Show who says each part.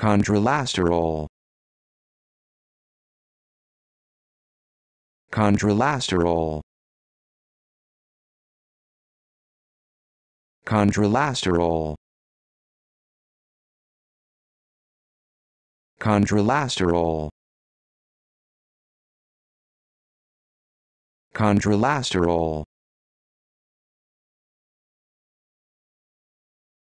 Speaker 1: Chondrolasterol. Chondrolasterol. Chondrolasterol. Chondrolasterol. Chondrolasterol.